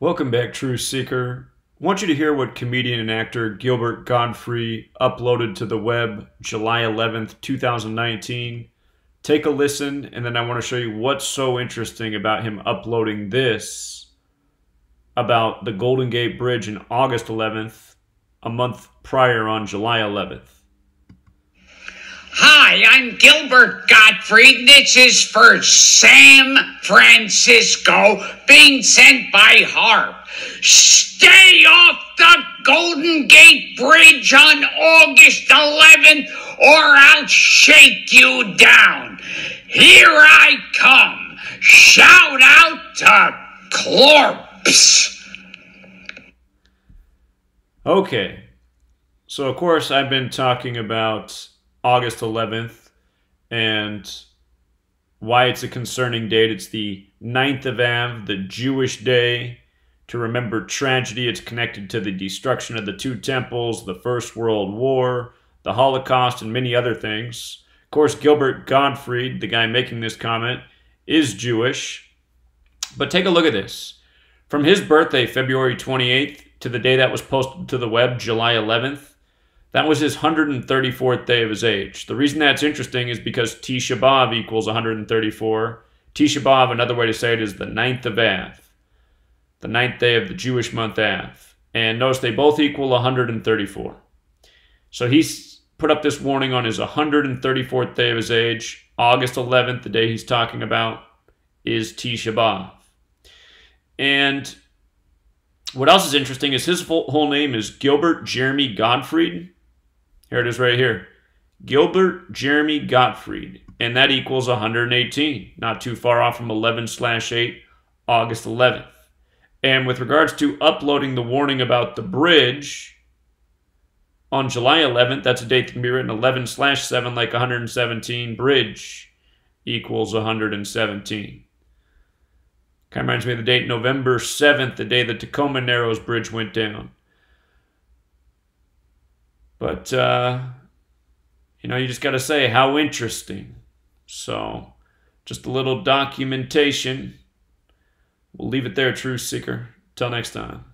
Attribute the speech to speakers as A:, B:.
A: Welcome back, True Seeker. I want you to hear what comedian and actor Gilbert Gottfried uploaded to the web July 11th, 2019. Take a listen, and then I want to show you what's so interesting about him uploading this about the Golden Gate Bridge in August 11th, a month prior on July 11th.
B: Hi, I'm Gilbert Gottfried. This is for San Francisco, being sent by Harp. Stay off the Golden Gate Bridge on August 11th, or I'll shake you down. Here I come. Shout out to Clorps.
A: Okay, so of course, I've been talking about August 11th and why it's a concerning date. It's the 9th of Av, the Jewish day to remember tragedy. It's connected to the destruction of the two temples, the First World War, the Holocaust, and many other things. Of course, Gilbert Gottfried, the guy making this comment, is Jewish. But take a look at this. From his birthday, February 28th, to the day that was posted to the web, July 11th, that was his 134th day of his age. The reason that's interesting is because Tisha B'Av equals 134. Tisha B'Av, another way to say it, is the ninth of Av, the ninth day of the Jewish month Av. And notice they both equal 134. So he's put up this warning on his 134th day of his age. August 11th, the day he's talking about, is Tisha B'Av. And what else is interesting is his whole name is Gilbert Jeremy Gottfried. Here it is right here. Gilbert Jeremy Gottfried. And that equals 118. Not too far off from 11 slash 8, August 11th. And with regards to uploading the warning about the bridge on July 11th, that's a date that can be written 11 slash 7 like 117. Bridge equals 117. Kind of reminds me of the date November 7th, the day the Tacoma Narrows Bridge went down. But, uh, you know, you just got to say, how interesting. So, just a little documentation. We'll leave it there, True Seeker. Till next time.